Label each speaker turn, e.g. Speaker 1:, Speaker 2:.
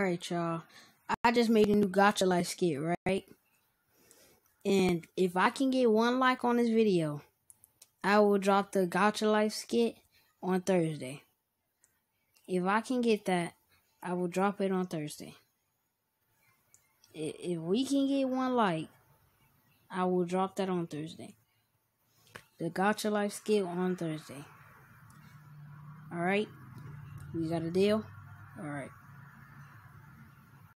Speaker 1: Alright, y'all. I just made a new Gacha Life skit, right? And if I can get one like on this video, I will drop the Gacha Life skit on Thursday. If I can get that, I will drop it on Thursday. If we can get one like, I will drop that on Thursday. The Gacha Life skit on Thursday. Alright? We got a deal? Alright.